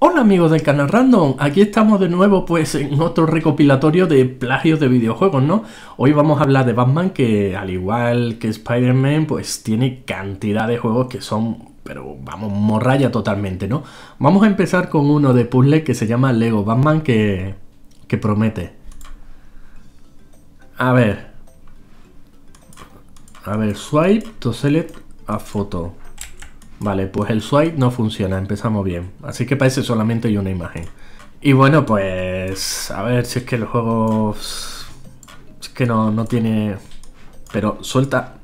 Hola amigos del canal Random, aquí estamos de nuevo pues en otro recopilatorio de plagios de videojuegos, ¿no? Hoy vamos a hablar de Batman que al igual que Spider-Man pues tiene cantidad de juegos que son, pero vamos, morralla totalmente, ¿no? Vamos a empezar con uno de puzzle que se llama Lego Batman que, que promete. A ver. A ver, swipe to select a photo. Vale, pues el swipe no funciona, empezamos bien. Así que parece solamente una imagen. Y bueno, pues a ver si es que el juego es que no, no tiene... Pero suelta...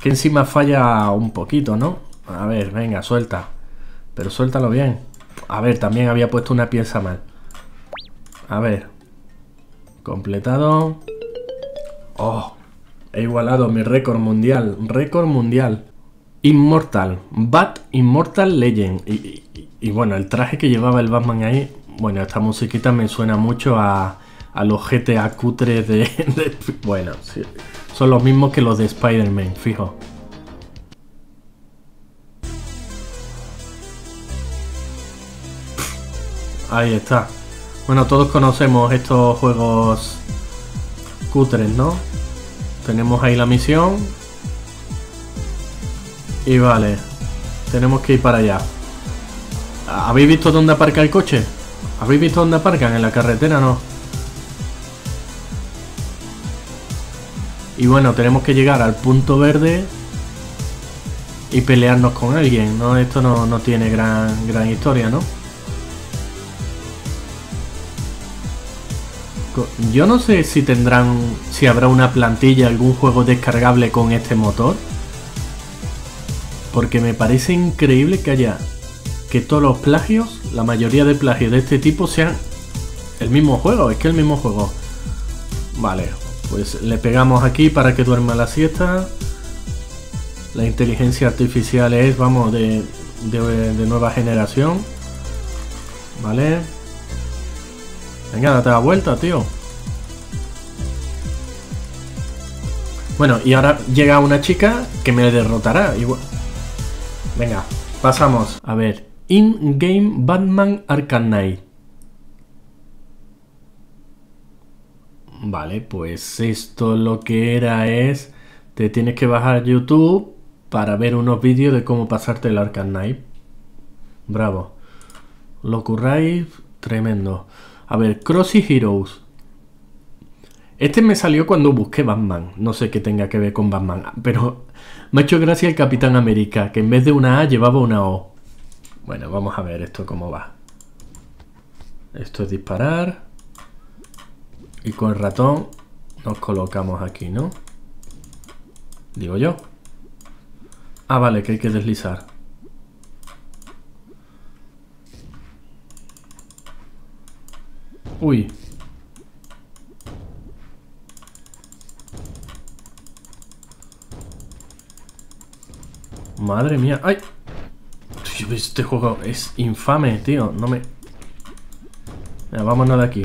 Que encima falla un poquito, ¿no? A ver, venga, suelta. Pero suéltalo bien. A ver, también había puesto una pieza mal. A ver. Completado. Oh, he igualado mi récord mundial. Récord mundial. Immortal, Bat Immortal Legend. Y, bueno, el traje que llevaba el Batman ahí, bueno, esta musiquita me suena mucho a, a los GTA cutres de, Bueno, son los mismos que los de Spider-Man, fijo. Ahí está. Bueno, todos conocemos estos juegos cutres, ¿no? Tenemos ahí la misión, y vale, tenemos que ir para allá. ¿Habéis visto dónde aparca el coche? ¿Habéis visto dónde aparcan? En la carretera no. Y bueno, tenemos que llegar al punto verde y pelearnos con alguien, ¿no? Esto no, no tiene gran, gran historia, ¿no? Yo no sé si tendrán, si habrá una plantilla, algún juego descargable con este motor. Porque me parece increíble que haya que todos los plagios, la mayoría de plagios de este tipo sean el mismo juego, es que el mismo juego. Vale, pues le pegamos aquí para que duerma la siesta. La inteligencia artificial es, vamos, de, de, nueva generación. Vale. Venga, date la vuelta, tío. Bueno, y ahora llega una chica que me derrotará. Igual. Venga, pasamos. A ver, In-Game Batman Arkham Knight. Vale, pues esto lo que era es... Te tienes que bajar YouTube para ver unos vídeos de cómo pasarte el Arkham Knight. Bravo. Lo curráis tremendo. A ver, Crossy Heroes. Este me salió cuando busqué Batman. No sé qué tenga que ver con Batman, pero me ha hecho gracia el Capitán América, que en vez de una A llevaba una O. Bueno, vamos a ver esto cómo va. Esto es disparar. Y con el ratón nos colocamos aquí, ¿no? Digo yo. Ah, vale, que hay que deslizar. Uy, Madre mía. ¡Ay! Este juego es infame, tío. No me... Vámonos de aquí.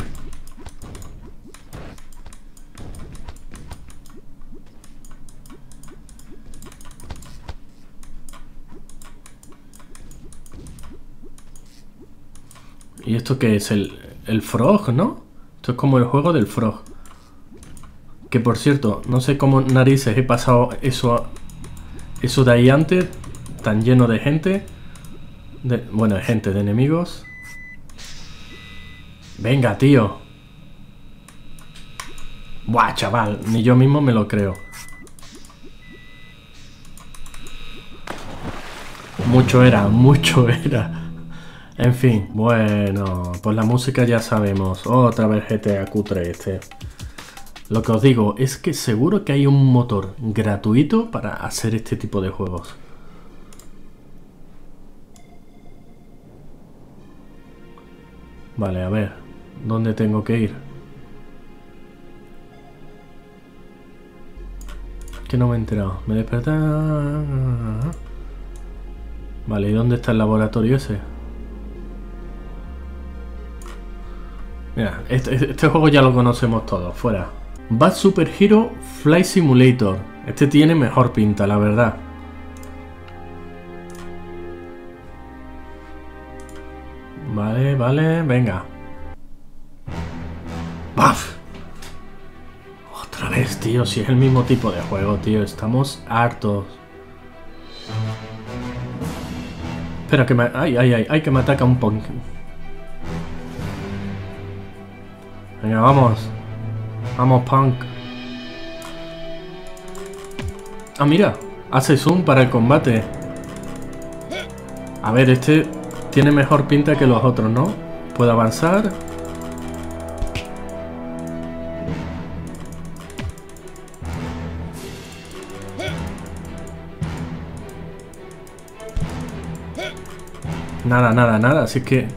¿Y esto qué es? El, el Frog, ¿no? Esto es como el juego del Frog. Que por cierto, no sé cómo narices he pasado eso eso de ahí antes, tan lleno de gente. De, bueno, de gente, de enemigos. Venga, tío. Buah, chaval, ni yo mismo me lo creo. Mucho era, mucho era. En fin, bueno, pues la música ya sabemos. Otra vez GTA Q3 este. Lo que os digo es que seguro que hay un motor gratuito para hacer este tipo de juegos. Vale, a ver. ¿Dónde tengo que ir? Que no me he enterado. Me desperté... Vale, ¿y dónde está el laboratorio ese? Mira, este, este juego ya lo conocemos todos. Fuera. Bad Super Hero Fly Simulator. Este tiene mejor pinta, la verdad. vale, venga. ¡Baf! Otra vez, tío, si es el mismo tipo de juego, tío. Estamos hartos. Espera, que me... Ay, ay, ay, ay, que me ataca un punk. Venga, vamos. Vamos, punk. Ah, mira. Hace zoom para el combate. A ver, este tiene mejor pinta que los otros, ¿no? Puedo avanzar. Nada, nada, nada. Así que...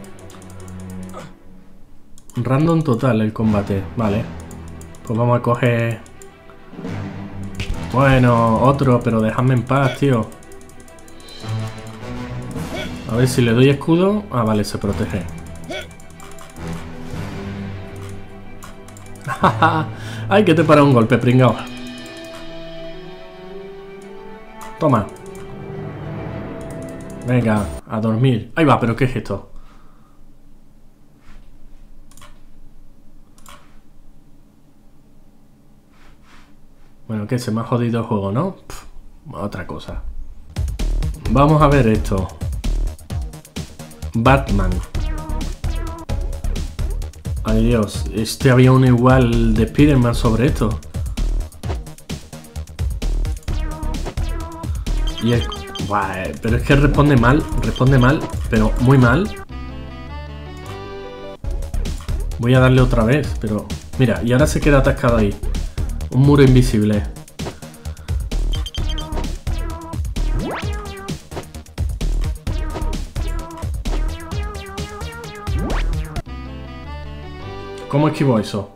Random total el combate. Vale. Pues vamos a coger... Bueno, otro, pero déjame en paz, tío. A ver si le doy escudo. Ah, vale, se protege. Ay, que te para un golpe, pringao. Toma. Venga, a dormir. Ahí va, pero ¿qué es esto? Que se me ha jodido el juego, ¿no? otra cosa. Vamos a ver esto. Batman. Ay Dios, este había un igual de Spiderman sobre esto. Y es... pero es que responde mal, responde mal, pero muy mal. Voy a darle otra vez, pero... Mira, y ahora se queda atascado ahí. Un muro invisible. ¿Cómo esquivo eso?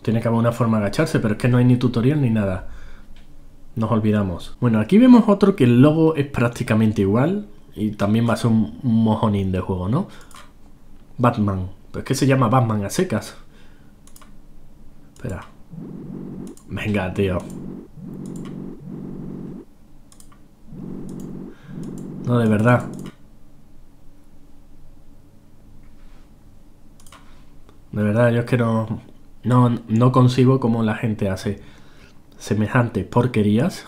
Tiene que haber una forma de agacharse, pero es que no hay ni tutorial ni nada. Nos olvidamos. Bueno, aquí vemos otro que el logo es prácticamente igual. Y también va a ser un mojonín de juego, ¿no? Batman. Pero es que se llama Batman a secas. Espera. Venga, tío. No, de verdad. De verdad, yo es que no, no, no consigo cómo la gente hace semejantes porquerías.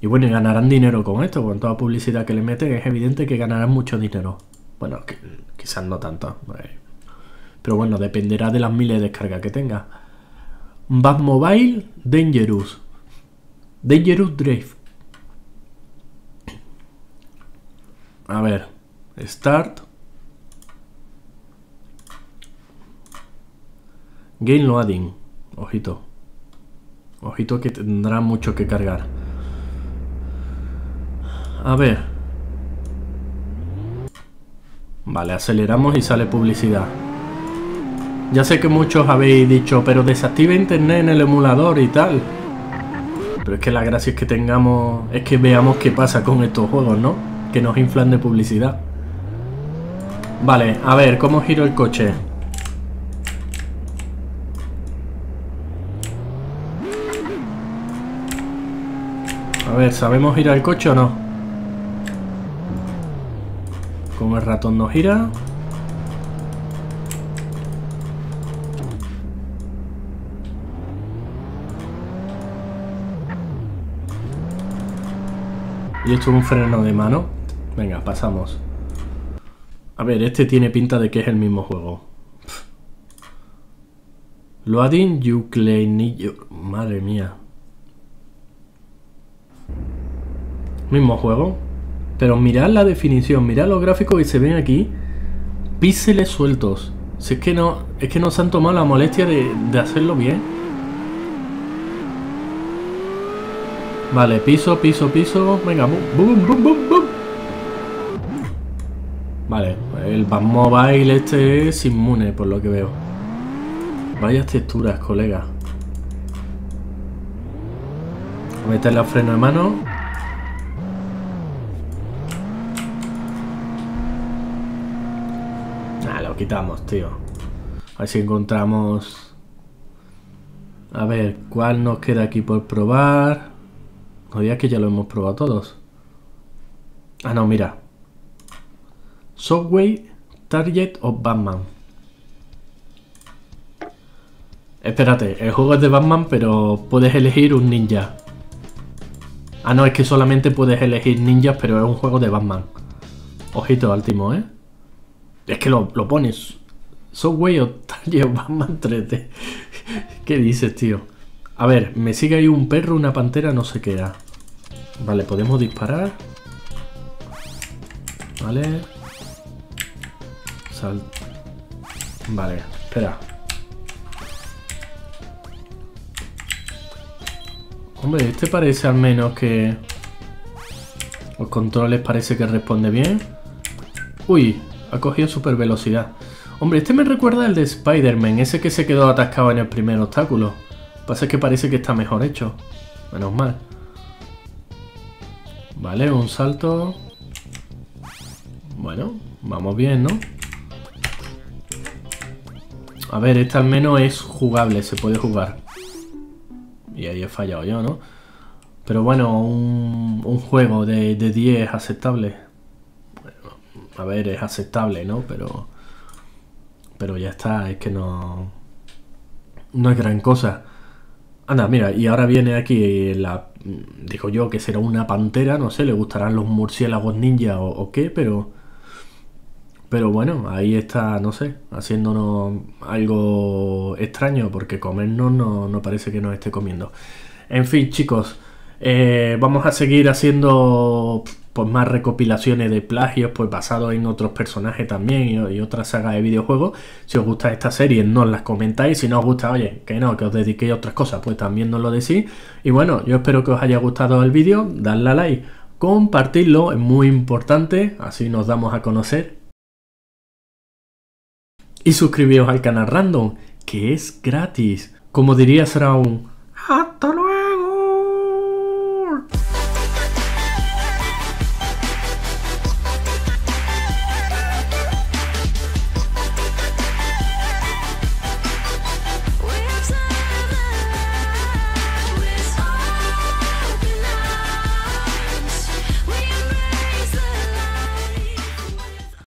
Y bueno, y ganarán dinero con esto, con toda publicidad que le meten, es evidente que ganarán mucho dinero. Bueno, quizás no tanto. Eh. Pero bueno, dependerá de las miles de descargas que tenga. Batmobile Dangerous. Dangerous Drive. A ver. Start. Game loading. Ojito. Ojito que tendrá mucho que cargar. A ver. Vale, aceleramos y sale publicidad. Ya sé que muchos habéis dicho, pero desactiva internet en el emulador y tal. Pero es que la gracia es que tengamos... Es que veamos qué pasa con estos juegos, ¿no? Que nos inflan de publicidad. Vale, a ver, ¿cómo giro el coche? A ver, ¿sabemos girar el coche o no? Con el ratón no gira. Y esto es un freno de mano. Venga, pasamos. A ver, este tiene pinta de que es el mismo juego. Loading Euclenillo. Madre mía. Mismo juego. Pero mirad la definición, mirad los gráficos que se ven aquí. Píxeles sueltos. Si es que no, es que no se han tomado la molestia de hacerlo bien. Vale, piso, piso, piso. Venga, boom, boom, boom, boom, Vale, el Batmobile este es inmune, por lo que veo. Vaya texturas, colega. Voy a la freno de mano. quitamos, tío. A ver si encontramos... A ver, ¿cuál nos queda aquí por probar? No digas que ya lo hemos probado todos. Ah, no, mira. Subway Target of Batman. Espérate, el juego es de Batman, pero puedes elegir un ninja. Ah, no, es que solamente puedes elegir ninjas, pero es un juego de Batman. Ojito al timo, ¿eh? Es que lo, lo pones. Subway o Target of Batman 3D. ¿Qué dices, tío? A ver, me sigue ahí un perro, una pantera, no sé qué era. Vale, podemos disparar. Vale. Sal. Vale, espera. Hombre, este parece al menos que... Los controles parece que responde bien. Uy, ha cogido super velocidad. Hombre, este me recuerda al de Spider-Man, ese que se quedó atascado en el primer obstáculo. Pasa que parece que está mejor hecho. Menos mal. Vale, un salto. Bueno, vamos bien, ¿no? A ver, este al menos es jugable, se puede jugar. Y ahí he fallado yo, ¿no? Pero bueno, un, juego de, de 10 aceptable. Bueno, a ver, es aceptable, ¿no? Pero... Pero ya está, es que no... No es gran cosa. Anda, mira, y ahora viene aquí la... Digo yo que será una pantera, no sé, le gustarán los murciélagos ninja o, qué, pero... Pero bueno, ahí está, no sé, haciéndonos algo extraño porque comernos no, no parece que nos esté comiendo. En fin, chicos, eh, vamos a seguir haciendo pues más recopilaciones de plagios, pues basados en otros personajes también y, otras sagas de videojuegos. Si os gusta esta serie, no las comentáis. Si no os gusta, oye, que no, que os dediquéis a otras cosas, pues también nos lo decís. Y bueno, yo espero que os haya gustado el vídeo, dadle a like, compartirlo, es muy importante, así nos damos a conocer. Y suscribiros al canal Random, que es gratis. Como diría será un... ¡Hasta luego!